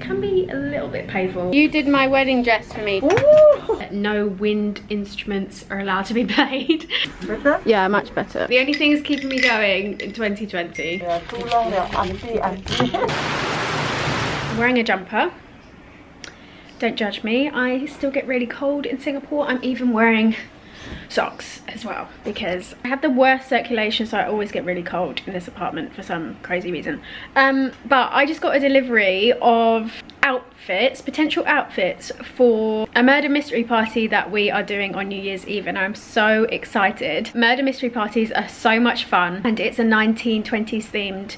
can be a little bit painful. You did my wedding dress for me. Ooh. No wind instruments are allowed to be played. Better? Yeah, much better. The only thing is keeping me going in 2020. Yeah, too long, yeah. Auntie, auntie. I'm wearing a jumper. Don't judge me, I still get really cold in Singapore. I'm even wearing socks as well because I have the worst circulation so I always get really cold in this apartment for some crazy reason. Um, but I just got a delivery of outfits, potential outfits for a murder mystery party that we are doing on New Year's Eve and I'm so excited. Murder mystery parties are so much fun and it's a 1920s themed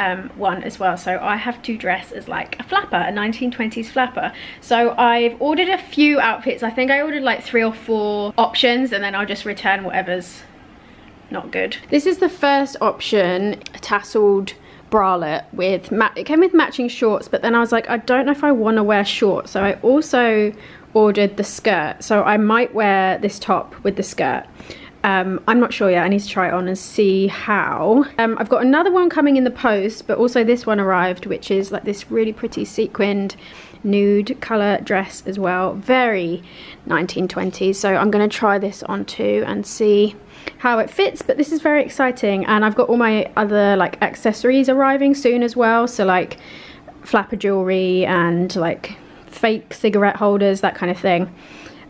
um, one as well. So I have to dress as like a flapper a 1920s flapper. So I've ordered a few outfits. I think I ordered like three or four options and then I'll just return whatever's not good. This is the first option a tasseled bralette with it came with matching shorts but then I was like I don't know if I want to wear shorts. So I also ordered the skirt. So I might wear this top with the skirt um, I'm not sure yet. I need to try it on and see how. Um, I've got another one coming in the post, but also this one arrived, which is like this really pretty sequined nude colour dress as well. Very 1920s. So I'm going to try this on too and see how it fits. But this is very exciting. And I've got all my other like accessories arriving soon as well. So like flapper jewellery and like fake cigarette holders, that kind of thing.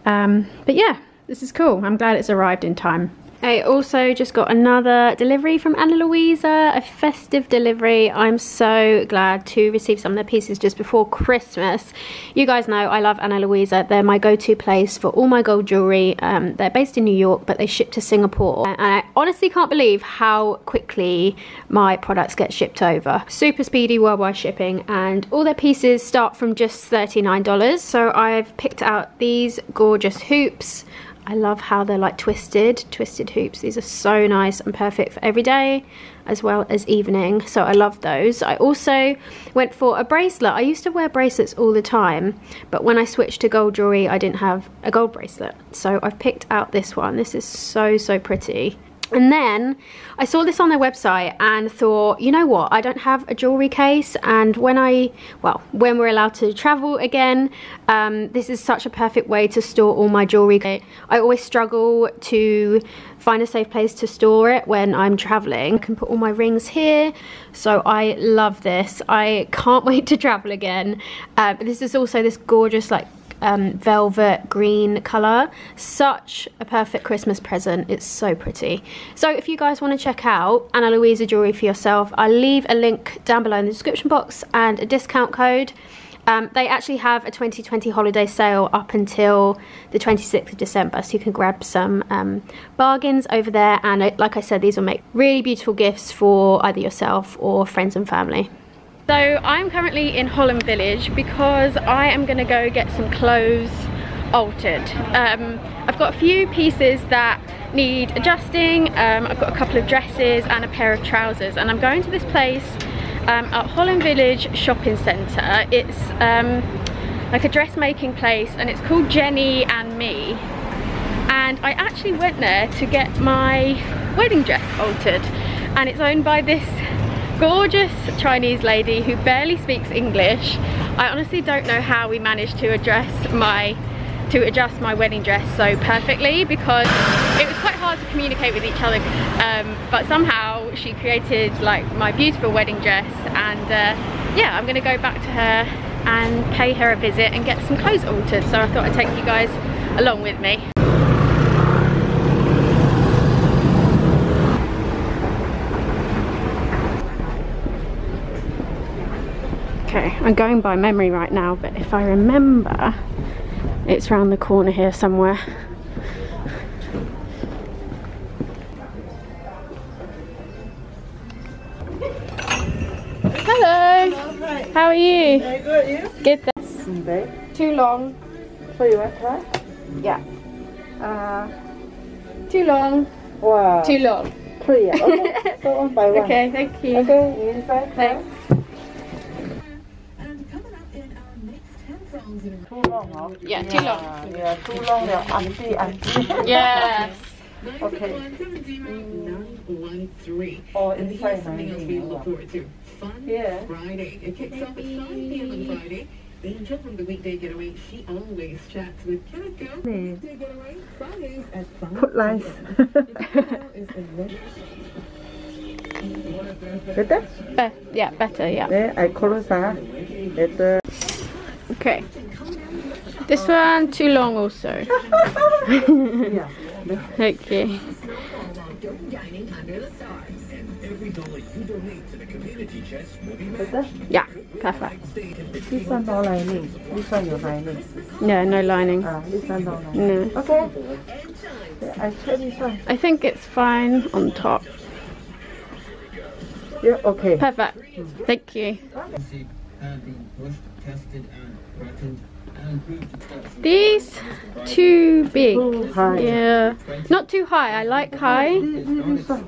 Um, but yeah, this is cool. I'm glad it's arrived in time. I also just got another delivery from Ana Luisa, a festive delivery. I'm so glad to receive some of their pieces just before Christmas. You guys know I love Ana Luisa. They're my go-to place for all my gold jewelry. Um, they're based in New York, but they ship to Singapore. And I honestly can't believe how quickly my products get shipped over. Super speedy worldwide shipping and all their pieces start from just $39. So I've picked out these gorgeous hoops. I love how they're like twisted, twisted hoops. These are so nice and perfect for every day as well as evening. So I love those. I also went for a bracelet. I used to wear bracelets all the time, but when I switched to gold jewelry, I didn't have a gold bracelet. So I've picked out this one. This is so, so pretty. And then I saw this on their website and thought, you know what, I don't have a jewellery case and when I, well, when we're allowed to travel again, um, this is such a perfect way to store all my jewellery. I always struggle to find a safe place to store it when I'm traveling. I can put all my rings here, so I love this. I can't wait to travel again. Uh, this is also this gorgeous like um, velvet green colour. Such a perfect Christmas present. It's so pretty. So if you guys want to check out Ana Luisa jewellery for yourself, I'll leave a link down below in the description box and a discount code. Um, they actually have a 2020 holiday sale up until the 26th of December, so you can grab some um, bargains over there. And like I said, these will make really beautiful gifts for either yourself or friends and family. So I'm currently in Holland Village because I am going to go get some clothes altered. Um, I've got a few pieces that need adjusting. Um, I've got a couple of dresses and a pair of trousers and I'm going to this place um, at Holland Village Shopping Centre. It's um, like a dressmaking place and it's called Jenny and Me. And I actually went there to get my wedding dress altered and it's owned by this gorgeous Chinese lady who barely speaks English. I honestly don't know how we managed to address my to adjust my wedding dress so perfectly because it was quite hard to communicate with each other um, but somehow she created like my beautiful wedding dress and uh, yeah I'm gonna go back to her and pay her a visit and get some clothes altered so I thought I'd take you guys along with me. Okay, I'm going by memory right now, but if I remember, it's around the corner here somewhere. Hello. Hello, How are you? Very good, you? Good. Mm, Too long. So you want? Yeah. Uh, too long. Wow. Too long. Three, yeah. Okay. so one by one. Okay, thank you. Okay, you inside? Thanks. Too long, huh? Yeah, too long. Yeah, yeah, too long, yeah. Auntie, auntie. Yes. Okay. Nine one three. Oh, And inside here's something else for you look forward to. fun? Yeah. Friday. It kicks off at 5 p.m. on Friday. Angel from the weekday getaway, she always chats with Kenneth Go. Weekday getaway, Fridays at 5 Put lines. is a Better? Be- yeah, better, yeah. Then I close ah. Better. Okay. This one too long also. Yeah. Thank Yeah, perfect. This one no lining. This one you lining. Yeah, no lining. Ah, this one no lining. No. Okay. I check this one. I think it's fine on top. Yeah, okay. Perfect. Thank you. Have been pushed, tested, and threatened, and proved These too big. Too high. Yeah. Not too high. I like high,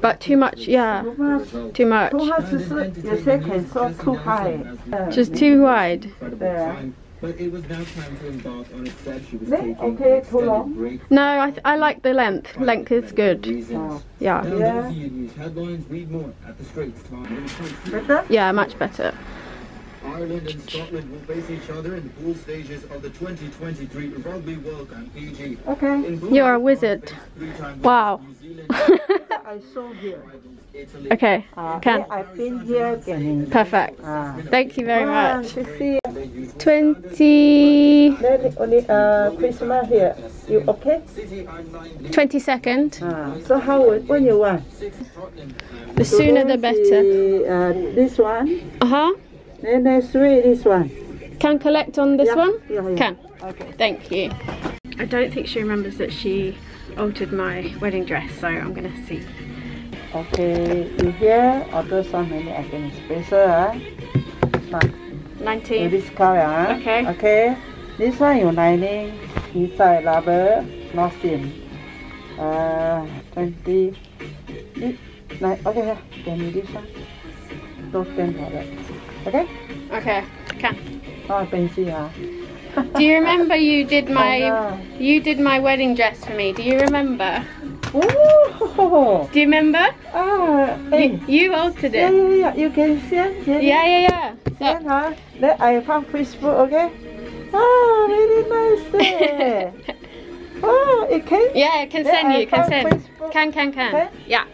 but too much. Yeah. Too much. Too much. Too much is you so too high. Just too wide. there. But it was now time to embark on a step she was taking. Okay, an too long? No, I, th- I like the length. Length is good. reasons. Yeah. Yeah. those of you news headlines, read more at the Straits Times. Better? Yeah, much better. Ireland and Scotland will face each other in the pool stages of the 2023 Rugby World Cup PG. Okay. You're a wizard. Wow. I saw here. Okay. Ah, Can. I've been here getting. Perfect. Ah. Thank you very One, much. to see. 20, Then only uh Christmas here. You okay? City I'm 9 22nd. Ah. So how would- when you want? The sooner the better. Uh, this one. Uh huh. Then next week this one. Can collect on this Yeah, one? yeah, yeah. Can. Okay. Thank you. I don't think she remembers that she altered my wedding dress, so I'm gonna see. Okay. You here order so many I can special ah. This one. You 19. discount ah. Okay. Okay. This one you lining inside rubber, not seam. Uh, twenty. This, nine. Okay. yeah. Can you this one? Don't stand for that. Okay. Okay. Can. Oh, fancy ah. Do you remember you did I my know. you did my wedding dress for me? Do you remember? Oh, Do you remember? ah, hey. You, you altered it. yeah, yeah. yeah. You can send, send, Yeah, yeah, yeah. send, huh? Then I found Facebook, okay? Ah, really nice oh, it can. Yeah, I can Then send I you. Can send. Facebook. Can, can, can. Can? Yeah.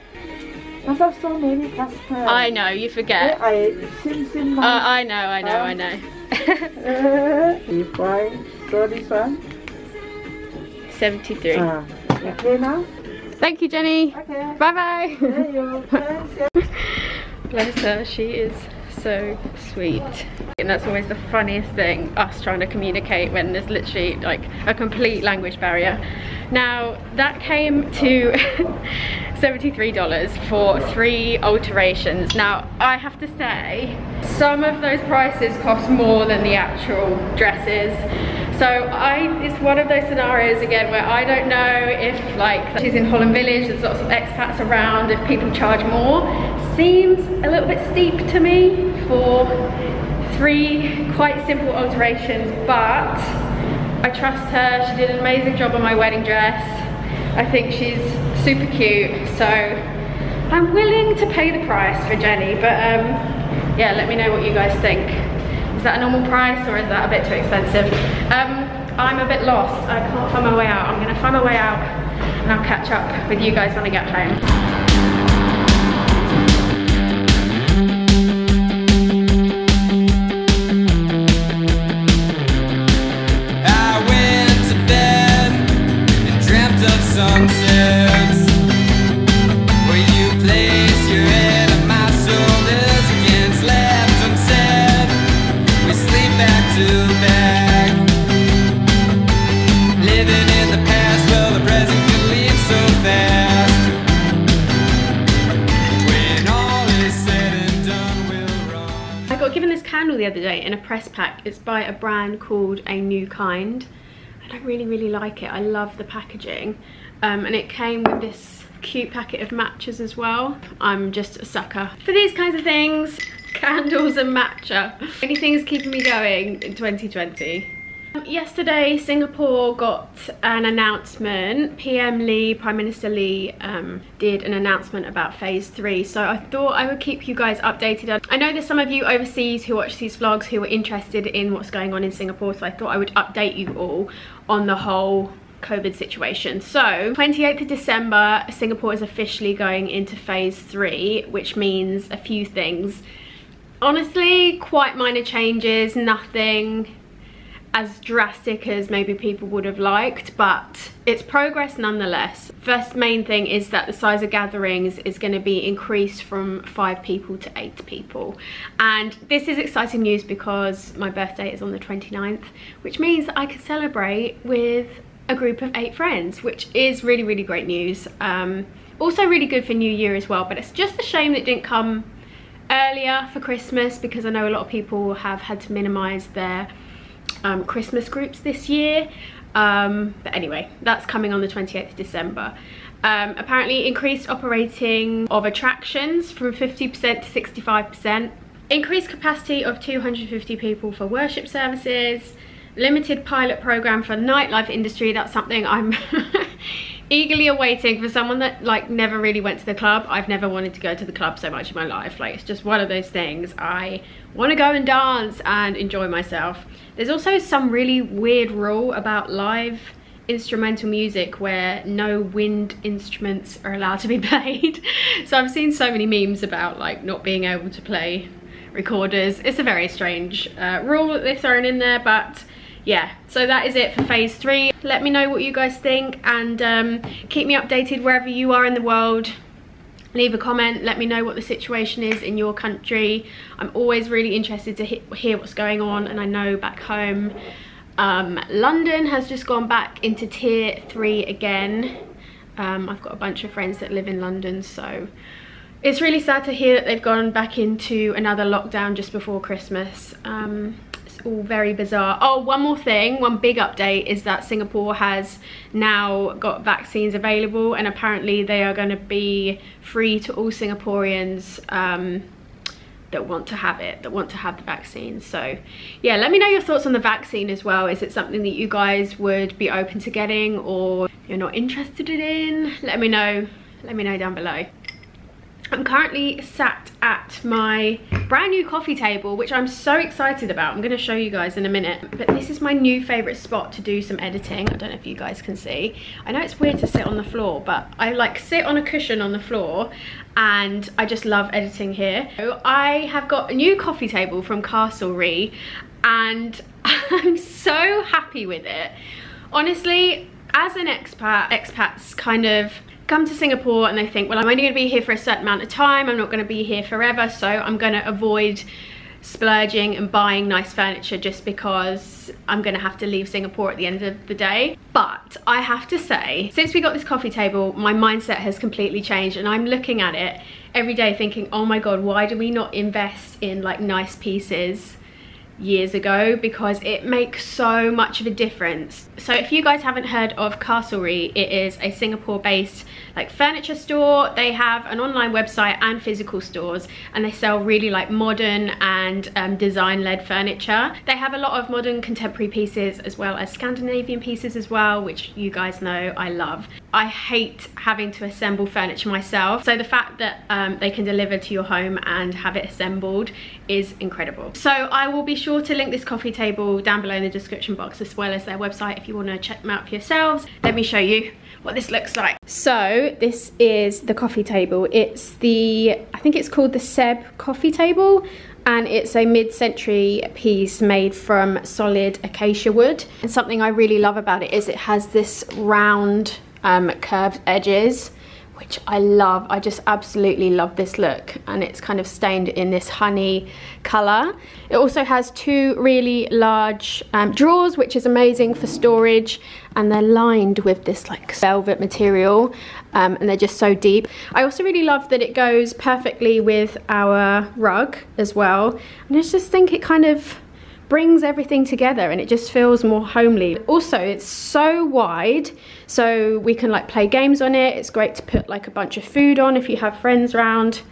So many customers. I know. You forget. I sim sim Uh. I know. I know. I know. Uh, if I so this one. 73. Ah, okay now. Thank you, Jenny. Okay. Bye bye. There you. Thanks, yeah. Bless her, she is so sweet. And that's always the funniest thing, us trying to communicate when there's literally like a complete language barrier. Now, that came to $73 for three alterations. Now, I have to say, some of those prices cost more than the actual dresses. So I, it's one of those scenarios again where I don't know if like she's in Holland Village, there's lots of expats around, if people charge more. Seems a little bit steep to me for three quite simple alterations, but I trust her. She did an amazing job on my wedding dress. I think she's super cute, so I'm willing to pay the price for Jenny, but um, yeah, let me know what you guys think. Is that a normal price or is that a bit too expensive? Um, I'm a bit lost. I can't find my way out. I'm gonna find my way out and I'll catch up with you guys when I get home. Press pack. It's by a brand called A New Kind. And I really, really like it. I love the packaging. Um, and it came with this cute packet of matches as well. I'm just a sucker for these kinds of things. Candles and matcha. Anything's keeping me going in 2020. Yesterday, Singapore got an announcement. PM Lee, Prime Minister Lee, um, did an announcement about phase three. So I thought I would keep you guys updated. I know there's some of you overseas who watch these vlogs who are interested in what's going on in Singapore. So I thought I would update you all on the whole COVID situation. So 28th of December, Singapore is officially going into phase three, which means a few things. Honestly, quite minor changes, nothing as drastic as maybe people would have liked but it's progress nonetheless. First main thing is that the size of gatherings is going to be increased from five people to eight people. And this is exciting news because my birthday is on the 29th which means I can celebrate with a group of eight friends which is really really great news. Um, also really good for new year as well but it's just a shame that didn't come earlier for Christmas because I know a lot of people have had to minimize their um, Christmas groups this year. Um, but anyway, that's coming on the 28th of December. Um, apparently increased operating of attractions from 50% to 65%. Increased capacity of 250 people for worship services. Limited pilot program for nightlife industry. That's something I'm eagerly awaiting for someone that like never really went to the club. I've never wanted to go to the club so much in my life. Like it's just one of those things. I want to go and dance and enjoy myself. There's also some really weird rule about live instrumental music where no wind instruments are allowed to be played. so I've seen so many memes about like not being able to play recorders. It's a very strange uh, rule that they've thrown in there, but yeah so that is it for phase three. Let me know what you guys think and um, keep me updated wherever you are in the world. Leave a comment let me know what the situation is in your country. I'm always really interested to he hear what's going on and i know back home um, london has just gone back into tier three again. Um, i've got a bunch of friends that live in london so it's really sad to hear that they've gone back into another lockdown just before christmas. Um, all very bizarre. Oh, one more thing, one big update is that Singapore has now got vaccines available and apparently they are going to be free to all Singaporeans um, that want to have it, that want to have the vaccine. So yeah, let me know your thoughts on the vaccine as well. Is it something that you guys would be open to getting or you're not interested in? Let me know, let me know down below. I'm currently sat at my brand new coffee table, which I'm so excited about. I'm gonna show you guys in a minute. But this is my new favorite spot to do some editing. I don't know if you guys can see. I know it's weird to sit on the floor, but I like sit on a cushion on the floor and I just love editing here. So I have got a new coffee table from Castlery and I'm so happy with it. Honestly, as an expat, expats kind of come to Singapore and they think, well, I'm only going to be here for a certain amount of time. I'm not going to be here forever. So I'm going to avoid splurging and buying nice furniture just because I'm gonna have to leave Singapore at the end of the day. But I have to say, since we got this coffee table, my mindset has completely changed and I'm looking at it every day thinking, oh my God, why do we not invest in like nice pieces years ago because it makes so much of a difference. So if you guys haven't heard of Castlery, it is a Singapore based like furniture store. They have an online website and physical stores and they sell really like modern and um, design led furniture. They have a lot of modern contemporary pieces as well as Scandinavian pieces as well, which you guys know I love. I hate having to assemble furniture myself. So the fact that um, they can deliver to your home and have it assembled is incredible. So I will be sure to link this coffee table down below in the description box as well as their website if you want to check them out for yourselves. Let me show you what this looks like. So this is the coffee table. It's the, I think it's called the Seb coffee table and it's a mid-century piece made from solid acacia wood. And something I really love about it is it has this round um, curved edges which I love. I just absolutely love this look and it's kind of stained in this honey colour. It also has two really large um, drawers which is amazing for storage and they're lined with this like velvet material um, and they're just so deep. I also really love that it goes perfectly with our rug as well and I just think it kind of brings everything together and it just feels more homely. Also, it's so wide, so we can like play games on it. It's great to put like a bunch of food on if you have friends around.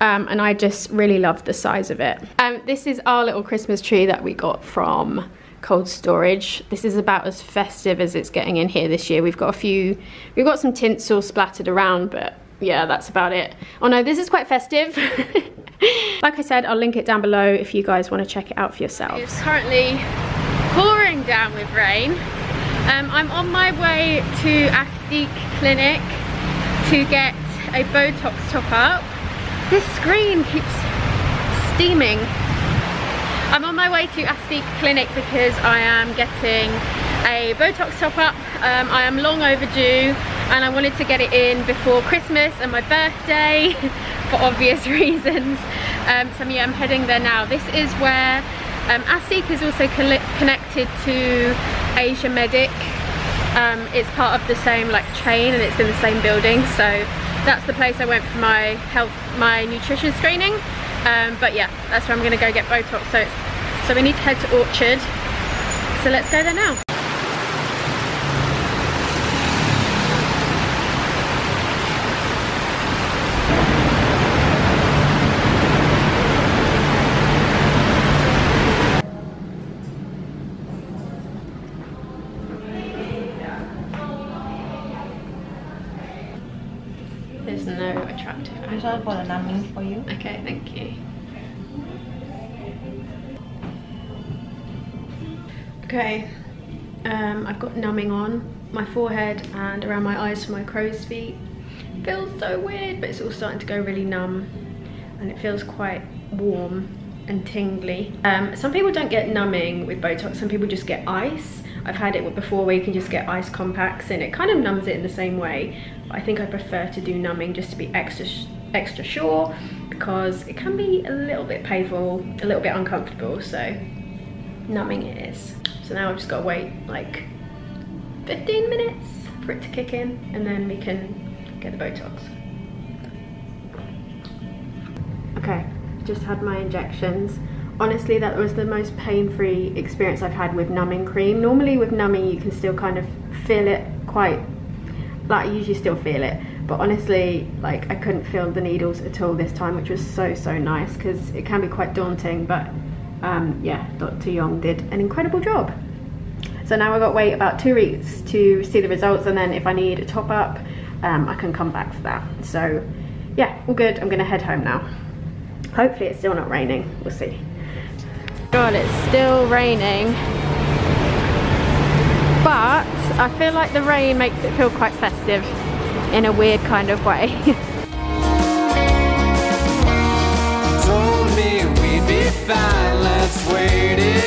Um, and I just really love the size of it. Um, this is our little Christmas tree that we got from cold storage. This is about as festive as it's getting in here this year. We've got a few, we've got some tinsel splattered around, but yeah, that's about it. Oh no, this is quite festive. like I said, I'll link it down below if you guys want to check it out for yourselves. It's currently pouring down with rain. Um, I'm on my way to Astique Clinic to get a Botox top up. This screen keeps steaming. I'm on my way to Astique Clinic because I am getting a Botox top up. Um, I am long overdue and I wanted to get it in before Christmas and my birthday for obvious reasons. Um, so yeah, I'm heading there now. This is where um, Astique is also connected to AsiaMedic. Um, it's part of the same like chain and it's in the same building. So that's the place I went for my health, my nutrition screening. Um, but yeah, that's where I'm gonna go get Botox. So, so we need to head to Orchard. So let's go there now. For the numbing for you. Okay, thank you. Okay, um, I've got numbing on my forehead and around my eyes for my crow's feet. Feels so weird, but it's all starting to go really numb and it feels quite warm and tingly. Um, some people don't get numbing with Botox, some people just get ice. I've had it before where you can just get ice compacts and it kind of numbs it in the same way. I think I prefer to do numbing just to be extra extra sure because it can be a little bit painful, a little bit uncomfortable, so numbing it is. So now I've just got to wait like 15 minutes for it to kick in and then we can get the Botox. Okay, just had my injections. Honestly, that was the most pain-free experience I've had with numbing cream. Normally with numbing, you can still kind of feel it quite, like you usually still feel it. But honestly like I couldn't feel the needles at all this time which was so so nice because it can be quite daunting but um, yeah Dr. Young did an incredible job. So now I've got to wait about two weeks to see the results and then if I need a top up um, I can come back for that. So yeah all good. I'm gonna head home now. Hopefully it's still not raining. We'll see. God it's still raining. But I feel like the rain makes it feel quite festive in a weird kind of way. Fine, let's wait it